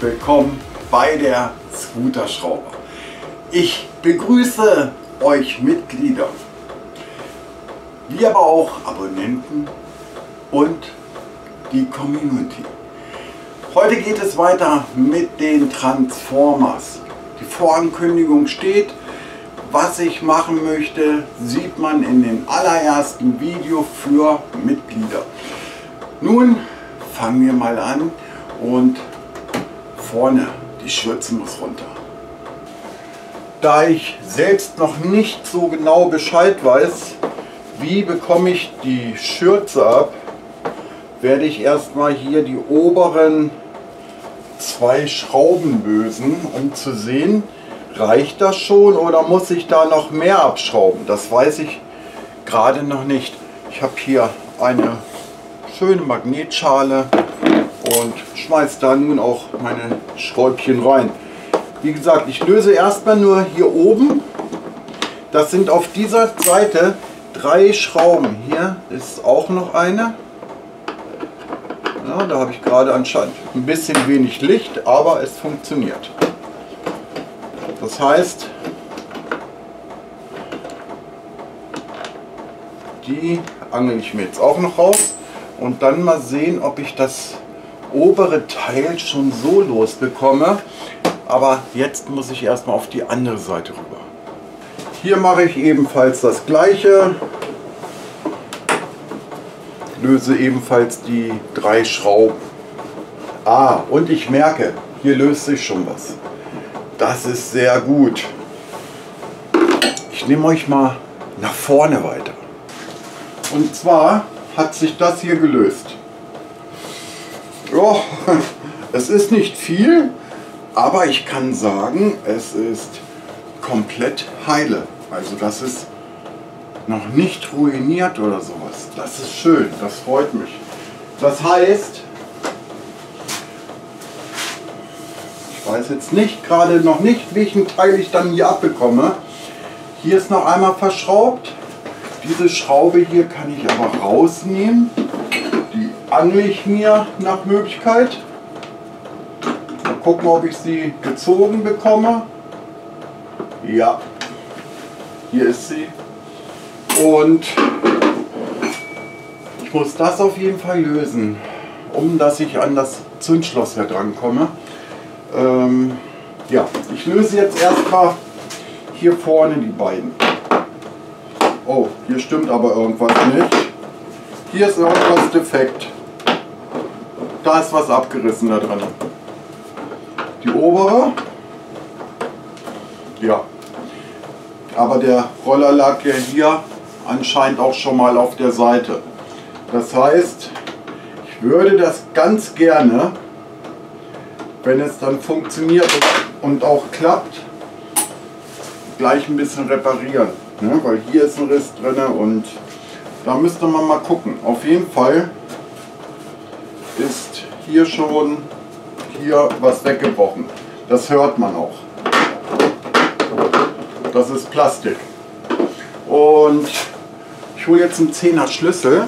Willkommen bei der Scooter-Schrauber. Ich begrüße euch Mitglieder, wie aber auch Abonnenten und die Community. Heute geht es weiter mit den Transformers. Die Vorankündigung steht. Was ich machen möchte, sieht man in dem allerersten Video für Mitglieder. Nun fangen wir mal an und vorne die Schürze muss runter. Da ich selbst noch nicht so genau Bescheid weiß, wie bekomme ich die Schürze ab, werde ich erstmal hier die oberen zwei Schrauben lösen, um zu sehen, reicht das schon oder muss ich da noch mehr abschrauben? Das weiß ich gerade noch nicht. Ich habe hier eine schöne Magnetschale und schmeiße da nun auch meine Schräubchen rein. Wie gesagt, ich löse erstmal nur hier oben. Das sind auf dieser Seite drei Schrauben. Hier ist auch noch eine. Ja, da habe ich gerade anscheinend ein bisschen wenig Licht, aber es funktioniert. Das heißt, die angel ich mir jetzt auch noch raus und dann mal sehen, ob ich das obere Teil schon so losbekomme. Aber jetzt muss ich erstmal auf die andere Seite rüber. Hier mache ich ebenfalls das gleiche. Löse ebenfalls die drei Schrauben. Ah, und ich merke, hier löst sich schon was. Das ist sehr gut. Ich nehme euch mal nach vorne weiter. Und zwar hat sich das hier gelöst. Ja, es ist nicht viel, aber ich kann sagen, es ist komplett heile. Also das ist noch nicht ruiniert oder sowas. Das ist schön, das freut mich. Das heißt, ich weiß jetzt nicht gerade noch nicht, welchen Teil ich dann hier abbekomme. Hier ist noch einmal verschraubt. Diese Schraube hier kann ich aber rausnehmen. Angle ich mir nach Möglichkeit gucken, ob ich sie gezogen bekomme. Ja, hier ist sie. Und ich muss das auf jeden Fall lösen, um dass ich an das Zündschloss herankomme. Ähm, ja, ich löse jetzt erstmal hier vorne die beiden. Oh, hier stimmt aber irgendwas nicht. Hier ist irgendwas defekt. Da ist was abgerissen da drin die obere. Ja. Aber der Roller lag ja hier anscheinend auch schon mal auf der Seite. Das heißt, ich würde das ganz gerne, wenn es dann funktioniert und auch klappt, gleich ein bisschen reparieren. Ne? Weil hier ist ein Riss drin und da müsste man mal gucken. Auf jeden Fall ist hier schon hier was weggebrochen. Das hört man auch. Das ist Plastik. Und ich hole jetzt einen 10er Schlüssel.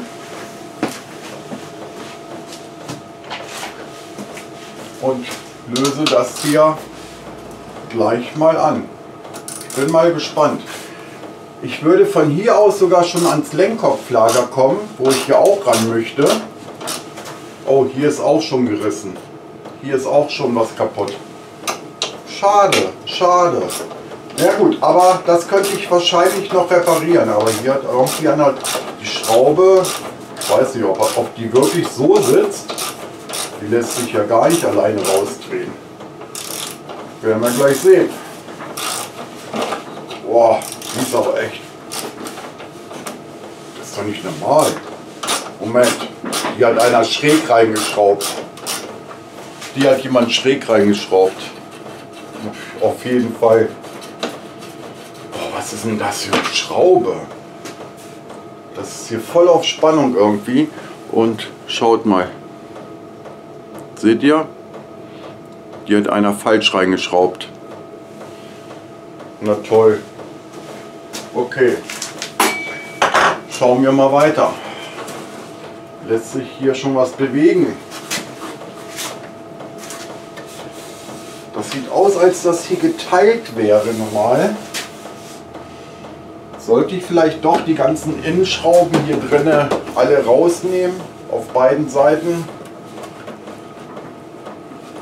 Und löse das hier gleich mal an. Ich bin mal gespannt. Ich würde von hier aus sogar schon ans Lenkkopflager kommen, wo ich hier auch ran möchte. Oh, hier ist auch schon gerissen. Hier ist auch schon was kaputt. Schade, schade. Ja gut, aber das könnte ich wahrscheinlich noch reparieren. Aber hier hat irgendwie einer die Schraube, ich weiß nicht, ob, ob die wirklich so sitzt. Die lässt sich ja gar nicht alleine rausdrehen. Werden wir gleich sehen. Boah, die ist aber echt. Das ist doch nicht normal. Moment, die hat einer schräg reingeschraubt. Die hat jemand schräg reingeschraubt. Auf jeden Fall. Oh, was ist denn das für eine Schraube? Das ist hier voll auf Spannung irgendwie. Und schaut mal. Seht ihr? Die hat einer falsch reingeschraubt. Na toll. Okay. Schauen wir mal weiter lässt sich hier schon was bewegen. Das sieht aus, als dass hier geteilt wäre nochmal. Sollte ich vielleicht doch die ganzen Innenschrauben hier drinnen alle rausnehmen, auf beiden Seiten.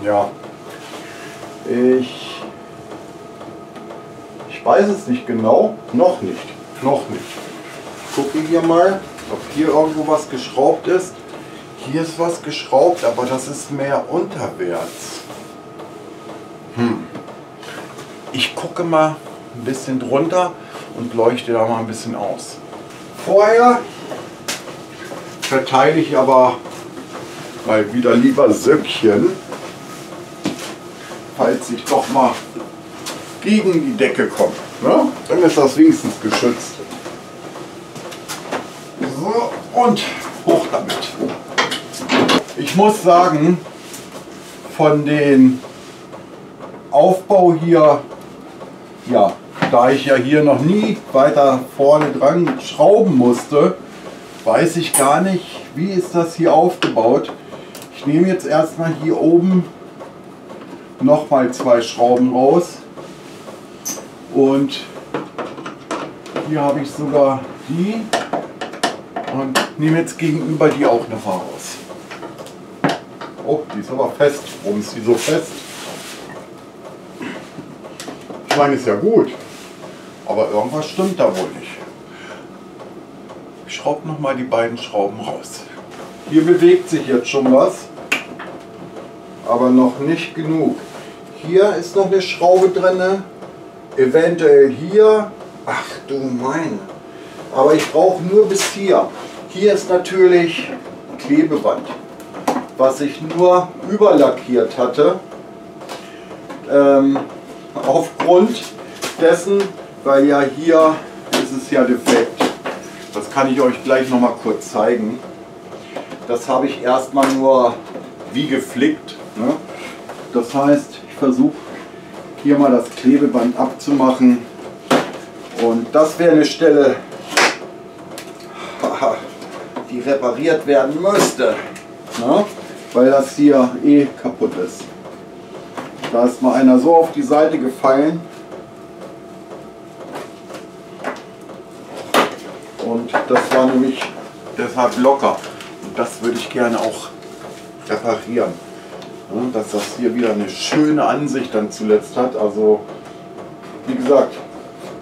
Ja, ich, ich weiß es nicht genau, noch nicht, noch nicht. Ich gucke hier mal ob hier irgendwo was geschraubt ist. Hier ist was geschraubt, aber das ist mehr unterwärts. Hm. Ich gucke mal ein bisschen drunter und leuchte da mal ein bisschen aus. Vorher verteile ich aber mal wieder lieber Söckchen, falls ich doch mal gegen die Decke komme. Ne? Dann ist das wenigstens geschützt. Und hoch damit. Ich muss sagen, von den Aufbau hier, ja, da ich ja hier noch nie weiter vorne dran schrauben musste, weiß ich gar nicht, wie ist das hier aufgebaut. Ich nehme jetzt erstmal hier oben noch mal zwei Schrauben raus und hier habe ich sogar die und nehme jetzt gegenüber die auch noch mal raus. Oh, die ist aber fest. Warum ist die so fest? Ich meine, ist ja gut. Aber irgendwas stimmt da wohl nicht. Ich schraube noch mal die beiden Schrauben raus. Hier bewegt sich jetzt schon was, aber noch nicht genug. Hier ist noch eine Schraube drin, eventuell hier. Ach du meine. Aber ich brauche nur bis hier. Hier ist natürlich Klebeband, was ich nur überlackiert hatte. Ähm, aufgrund dessen, weil ja hier ist es ja defekt. Das kann ich euch gleich noch mal kurz zeigen. Das habe ich erstmal nur wie geflickt. Ne? Das heißt, ich versuche hier mal das Klebeband abzumachen. Und das wäre eine Stelle, die repariert werden müsste. Ne? Weil das hier eh kaputt ist. Da ist mal einer so auf die Seite gefallen. Und das war nämlich deshalb locker. Und das würde ich gerne auch reparieren. Ja, dass das hier wieder eine schöne Ansicht dann zuletzt hat. Also wie gesagt,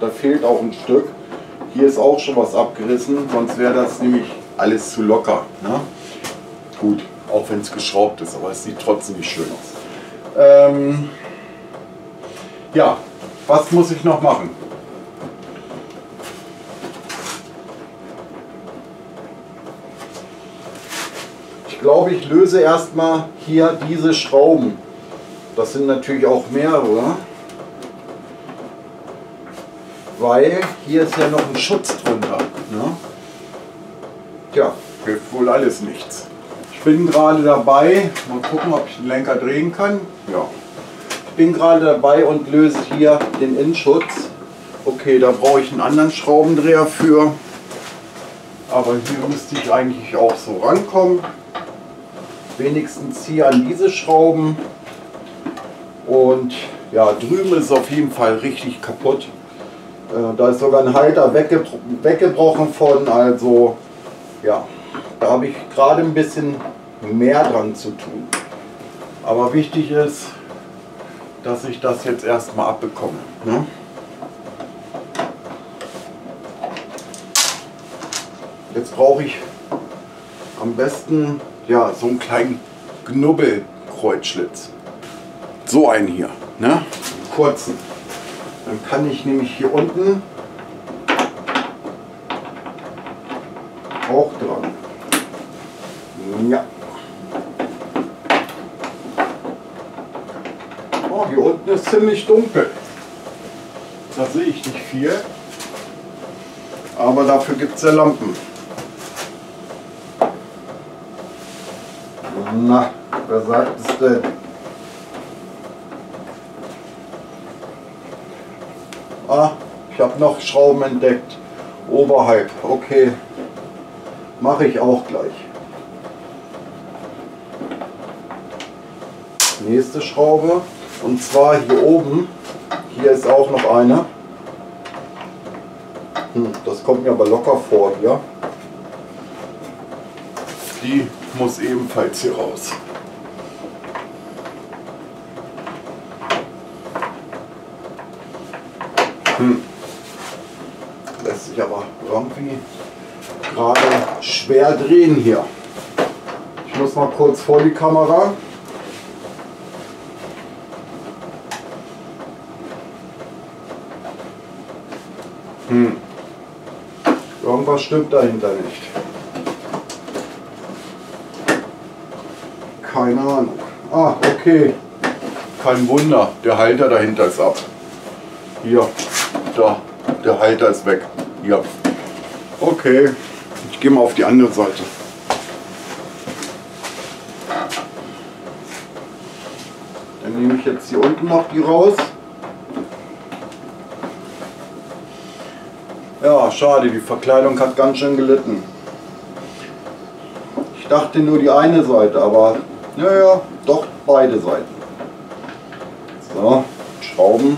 da fehlt auch ein Stück. Hier ist auch schon was abgerissen, sonst wäre das nämlich alles zu locker. Ne? Gut, auch wenn es geschraubt ist, aber es sieht trotzdem nicht schön aus. Ähm, ja, was muss ich noch machen? Ich glaube, ich löse erstmal hier diese Schrauben. Das sind natürlich auch mehrere. Weil hier ist ja noch ein Schutz drunter. Ne? Tja, hilft wohl alles nichts. Ich bin gerade dabei, mal gucken, ob ich den Lenker drehen kann. Ja. Ich bin gerade dabei und löse hier den Innenschutz. Okay, da brauche ich einen anderen Schraubendreher für. Aber hier müsste ich eigentlich auch so rankommen. Wenigstens hier an diese Schrauben. Und ja, drüben ist auf jeden Fall richtig kaputt. Äh, da ist sogar ein Halter weggebrochen von, also ja, da habe ich gerade ein bisschen mehr dran zu tun. Aber wichtig ist, dass ich das jetzt erstmal abbekomme. Ne? Jetzt brauche ich am besten ja, so einen kleinen Knubbelkreuzschlitz. So einen hier, ne? einen kurzen. Dann kann ich nämlich hier unten auch dran. Ja. Oh, hier unten ist ziemlich dunkel. Da sehe ich nicht viel. Aber dafür gibt es ja Lampen. Na, wer sagt es denn? Ah, ich habe noch Schrauben entdeckt. Oberhalb, okay. Mache ich auch gleich. Nächste Schraube. Und zwar hier oben, hier ist auch noch eine. Hm, das kommt mir aber locker vor hier. Die muss ebenfalls hier raus. Hm. Lässt sich aber irgendwie gerade schwer drehen hier. Ich muss mal kurz vor die Kamera. Hm. Irgendwas stimmt dahinter nicht. Keine Ahnung. Ah, okay. Kein Wunder, der Halter dahinter ist ab. Hier, da, der Halter ist weg. Hier. Okay, ich gehe mal auf die andere Seite. Dann nehme ich jetzt hier unten noch die raus. Ja, schade, die Verkleidung hat ganz schön gelitten. Ich dachte nur die eine Seite, aber naja, doch beide Seiten. So, Schrauben.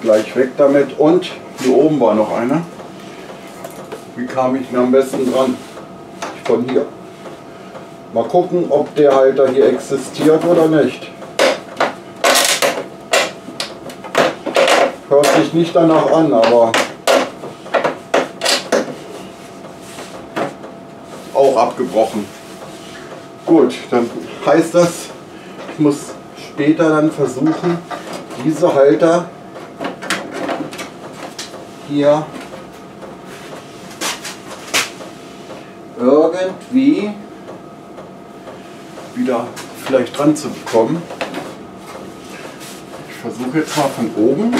Gleich weg damit. Und hier oben war noch eine. Kam ich mir am besten dran? Von hier. Mal gucken, ob der Halter hier existiert oder nicht. Hört sich nicht danach an, aber auch abgebrochen. Gut, dann heißt das, ich muss später dann versuchen, diese Halter hier irgendwie wieder vielleicht dran zu bekommen. Ich versuche jetzt mal von oben,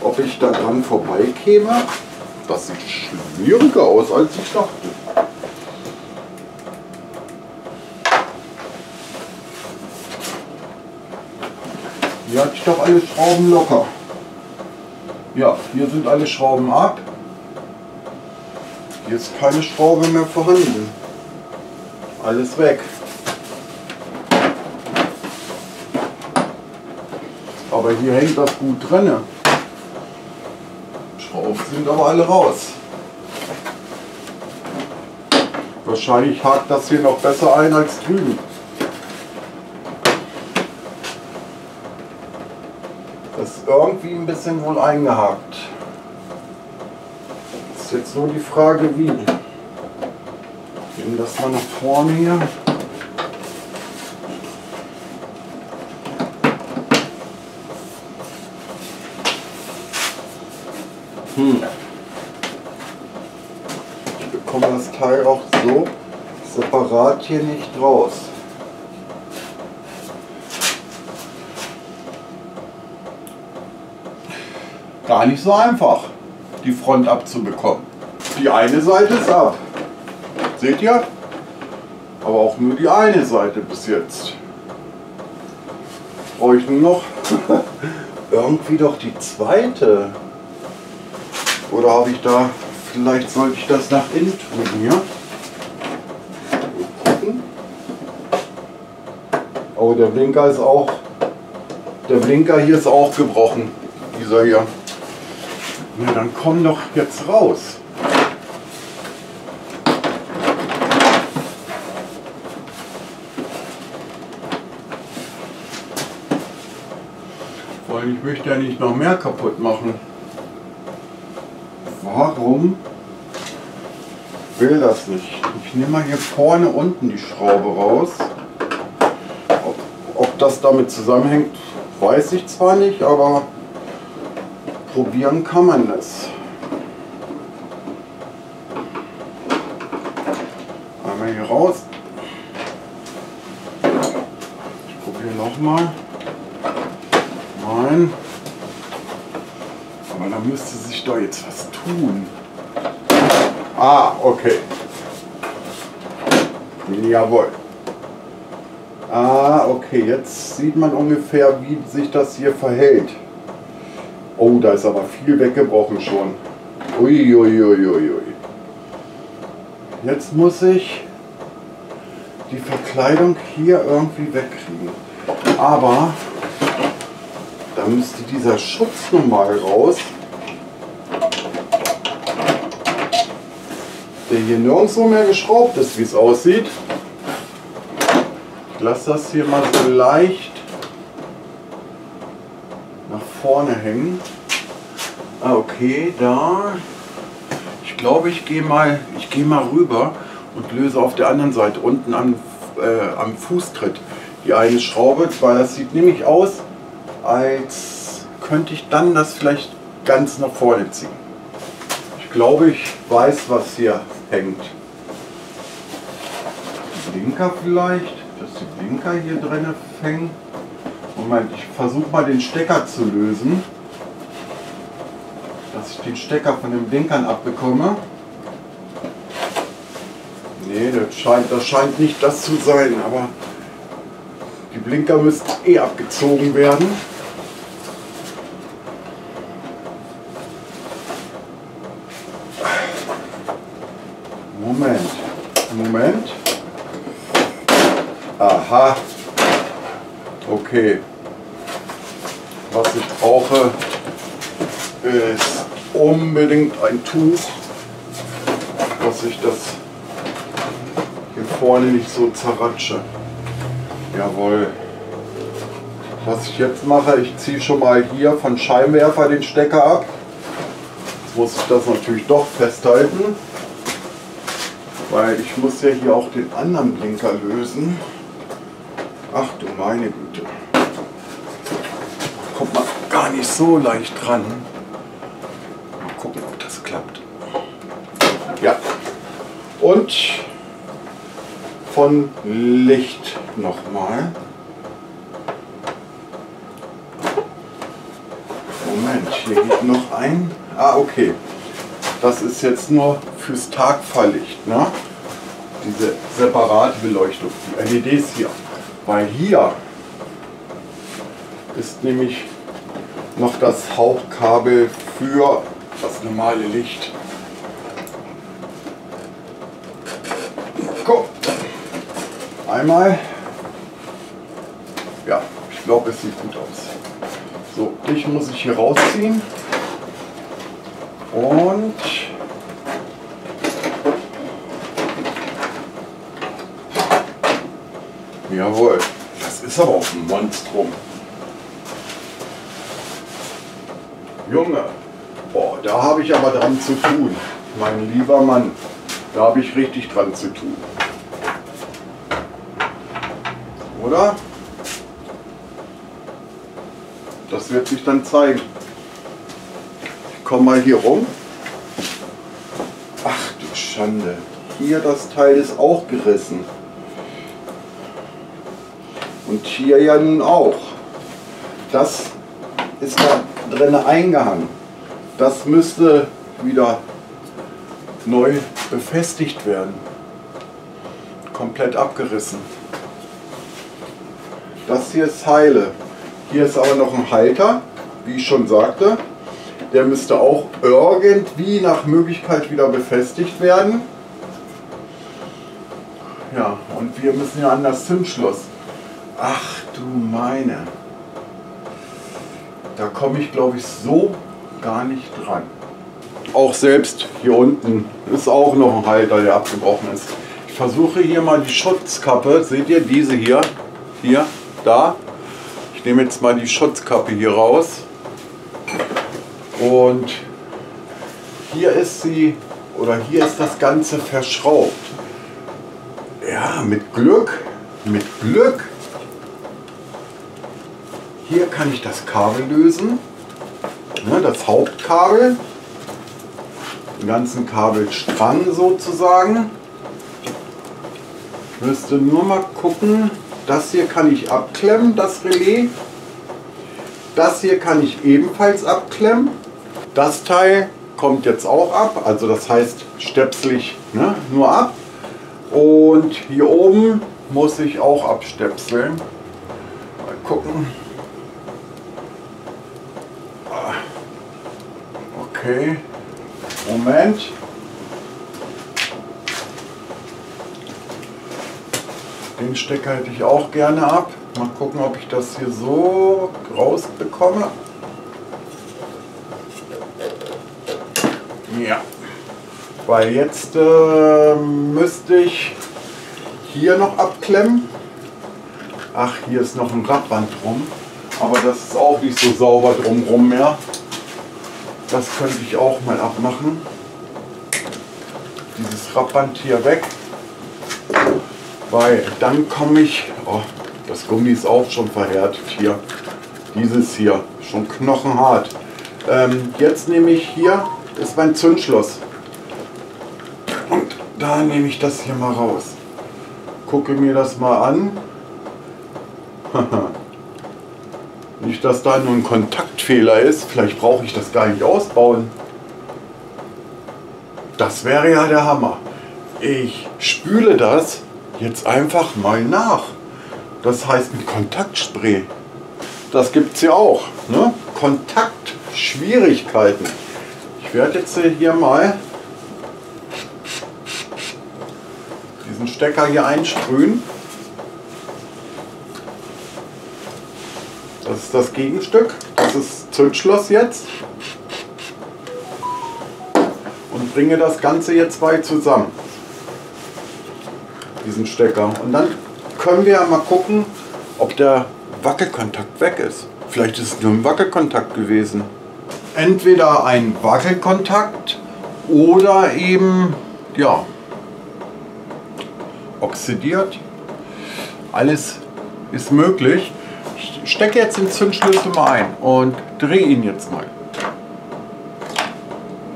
ob ich da dran vorbeikäme. Das sieht schwieriger aus, als ich dachte. Hier hatte ich doch alle Schrauben locker. Ja, hier sind alle Schrauben ab. Hier ist keine Schraube mehr vorhanden. Alles weg. Aber hier hängt das gut drin. Schrauben sind aber alle raus. Wahrscheinlich hakt das hier noch besser ein als drüben. Das ist irgendwie ein bisschen wohl eingehakt. Ist die Frage wie. Nehmen das mal nach vorne hier. Hm. Ich bekomme das Teil auch so separat hier nicht raus. Gar nicht so einfach, die Front abzubekommen. Die eine Seite ist ab. Seht ihr? Aber auch nur die eine Seite bis jetzt. Brauche ich nur noch irgendwie doch die zweite. Oder habe ich da, vielleicht sollte ich das nach innen tun hier. Gucken. Oh, der Blinker ist auch, der Blinker hier ist auch gebrochen. Dieser hier. Na, dann komm doch jetzt raus. Weil ich möchte ja nicht noch mehr kaputt machen. Warum will das nicht? Ich nehme mal hier vorne unten die Schraube raus. Ob, ob das damit zusammenhängt, weiß ich zwar nicht, aber probieren kann man es. Einmal hier raus. Ich probiere nochmal. Nein. Aber da müsste sich doch jetzt was tun. Ah, okay. Jawohl. Ah, okay, jetzt sieht man ungefähr, wie sich das hier verhält. Oh, da ist aber viel weggebrochen schon. Uiuiuiui. Ui, ui, ui. Jetzt muss ich die Verkleidung hier irgendwie wegkriegen. Aber da müsste dieser Schutz nun mal raus. Der hier nirgendwo mehr geschraubt ist, wie es aussieht. Ich lasse das hier mal so leicht nach vorne hängen. Ah, okay, da. Ich glaube, ich gehe mal, ich mal rüber und löse auf der anderen Seite unten am, äh, am Fußtritt die eine Schraube, weil das sieht nämlich aus, als könnte ich dann das vielleicht ganz nach vorne ziehen. Ich glaube, ich weiß, was hier hängt. Blinker vielleicht, dass die Blinker hier drin hängen. Moment, ich versuche mal den Stecker zu lösen. Dass ich den Stecker von den Blinkern abbekomme. Nee, das scheint, das scheint nicht das zu sein, aber die Blinker müssten eh abgezogen werden. Moment, Moment. Aha. Okay. Was ich brauche, ist unbedingt ein Tuch, dass ich das hier vorne nicht so zerratsche. Jawohl. Was ich jetzt mache, ich ziehe schon mal hier von Scheinwerfer den Stecker ab. Jetzt muss ich das natürlich doch festhalten, weil ich muss ja hier auch den anderen Blinker lösen. Ach du meine Güte. Kommt man gar nicht so leicht dran. Mal gucken, ob das klappt. Ja. Und von Licht nochmal. Moment, hier geht noch ein. Ah, okay. Das ist jetzt nur fürs Tagfahrlicht. Ne? Diese separate Beleuchtung, die LEDs hier. Weil hier ist nämlich noch das Hauptkabel für das normale Licht. Guck. Einmal. Ja, ich glaube, es sieht gut aus. So, dich muss ich hier rausziehen. Und Jawohl, das ist aber auch ein Monstrum. Junge, boah, da habe ich aber dran zu tun. Mein lieber Mann, da habe ich richtig dran zu tun. Oder? Das wird sich dann zeigen. Ich komme mal hier rum. Ach du Schande. Hier das Teil ist auch gerissen. Und hier ja nun auch. Das ist da drin eingehangen. Das müsste wieder neu befestigt werden. Komplett abgerissen. Das hier ist heile. Hier ist aber noch ein Halter, wie ich schon sagte. Der müsste auch irgendwie nach Möglichkeit wieder befestigt werden. Ja, und wir müssen ja an das Zündschloss. Ach du meine. Da komme ich glaube ich so gar nicht dran. Auch selbst hier unten ist auch noch ein Halter, der abgebrochen ist. Ich versuche hier mal die Schutzkappe, seht ihr diese hier, hier, da. Ich nehme jetzt mal die Schutzkappe hier raus. Und hier ist sie, oder hier ist das Ganze verschraubt. Ja, mit Glück, mit Glück. Hier kann ich das Kabel lösen, ne, das Hauptkabel, den ganzen Kabelstrang sozusagen. Müsste nur mal gucken, das hier kann ich abklemmen, das Relais. Das hier kann ich ebenfalls abklemmen. Das Teil kommt jetzt auch ab, also das heißt stöpselig ne, nur ab. Und hier oben muss ich auch abstöpseln. Mal gucken. Okay, Moment. Den Stecker hätte ich auch gerne ab. Mal gucken, ob ich das hier so rausbekomme. Ja. Weil jetzt äh, müsste ich hier noch abklemmen. Ach, hier ist noch ein Radband drum. Aber das ist auch nicht so sauber drumherum mehr. Das könnte ich auch mal abmachen. Dieses Radband hier weg. Weil dann komme ich... Oh, das Gummi ist auch schon verhärtet hier. Dieses hier, schon knochenhart. Ähm, jetzt nehme ich hier, ist mein Zündschloss. Und da nehme ich das hier mal raus. Gucke mir das mal an. nicht, dass da nur ein Kontaktfehler ist. Vielleicht brauche ich das gar nicht ausbauen. Das wäre ja der Hammer. Ich spüle das jetzt einfach mal nach. Das heißt mit Kontaktspray. Das gibt es ja auch. Ne? Kontaktschwierigkeiten. Ich werde jetzt hier mal diesen Stecker hier einsprühen. Das ist das Gegenstück. Das ist Zündschloss jetzt. Und bringe das Ganze jetzt zwei zusammen. Diesen Stecker. Und dann können wir mal gucken, ob der Wackelkontakt weg ist. Vielleicht ist es nur ein Wackelkontakt gewesen. Entweder ein Wackelkontakt oder eben, ja, oxidiert. Alles ist möglich. Stecke jetzt den Zündschlüssel mal ein und drehe ihn jetzt mal.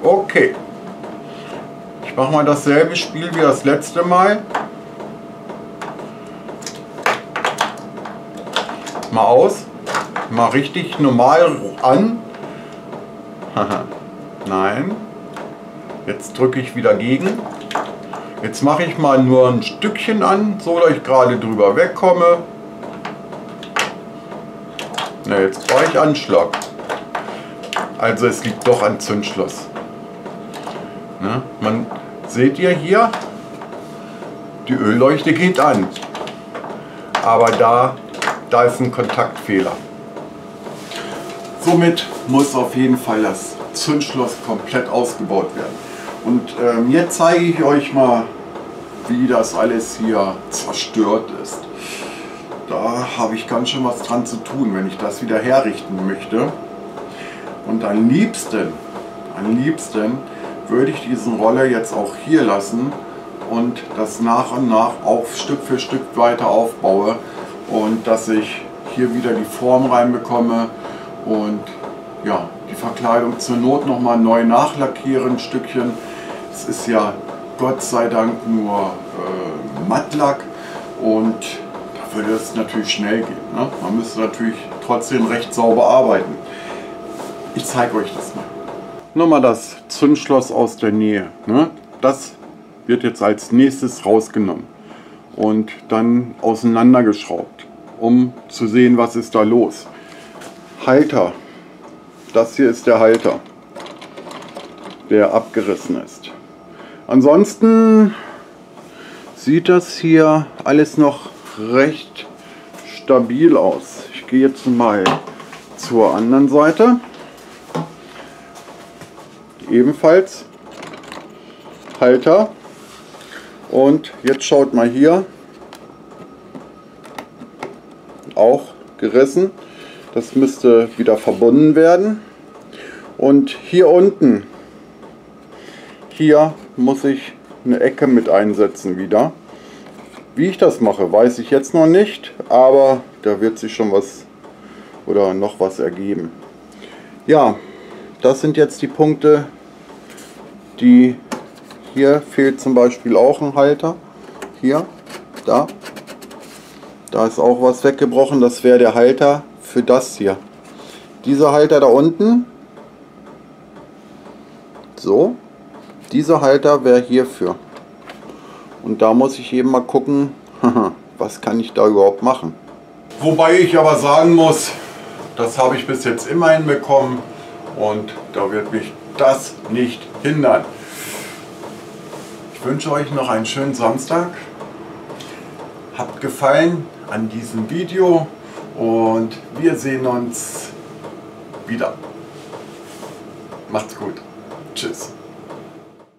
Okay. Ich mache mal dasselbe Spiel wie das letzte Mal. mal aus. Mal richtig normal an. Nein. Jetzt drücke ich wieder gegen. Jetzt mache ich mal nur ein Stückchen an, so dass ich gerade drüber wegkomme. Na, jetzt brauche ich Anschlag. Also es liegt doch an Zündschloss. Ne? Man seht ihr hier, die Ölleuchte geht an. Aber da da ist ein Kontaktfehler. Somit muss auf jeden Fall das Zündschloss komplett ausgebaut werden. Und ähm, jetzt zeige ich euch mal, wie das alles hier zerstört ist. Habe ich ganz schön was dran zu tun, wenn ich das wieder herrichten möchte. Und am liebsten, am liebsten würde ich diesen Roller jetzt auch hier lassen und das nach und nach auch Stück für Stück weiter aufbaue, und dass ich hier wieder die Form reinbekomme und ja, die Verkleidung zur Not nochmal neu nachlackieren, ein Stückchen. Es ist ja Gott sei Dank nur äh, Mattlack und würde es natürlich schnell gehen. Ne? Man müsste natürlich trotzdem recht sauber arbeiten. Ich zeige euch das mal. Nochmal das Zündschloss aus der Nähe. Ne? Das wird jetzt als nächstes rausgenommen und dann auseinandergeschraubt, um zu sehen, was ist da los. Halter. Das hier ist der Halter, der abgerissen ist. Ansonsten sieht das hier alles noch recht stabil aus. Ich gehe jetzt mal zur anderen Seite. Ebenfalls Halter und jetzt schaut mal hier. Auch gerissen. Das müsste wieder verbunden werden. Und hier unten, hier muss ich eine Ecke mit einsetzen wieder. Wie ich das mache, weiß ich jetzt noch nicht, aber da wird sich schon was oder noch was ergeben. Ja, das sind jetzt die Punkte, die hier fehlt zum Beispiel auch ein Halter. Hier, da. Da ist auch was weggebrochen. Das wäre der Halter für das hier. Dieser Halter da unten. So. Dieser Halter wäre hierfür. Und da muss ich eben mal gucken, was kann ich da überhaupt machen. Wobei ich aber sagen muss, das habe ich bis jetzt immer hinbekommen und da wird mich das nicht hindern. Ich wünsche euch noch einen schönen Samstag. Habt gefallen, an diesem Video und wir sehen uns wieder. Macht's gut. Tschüss.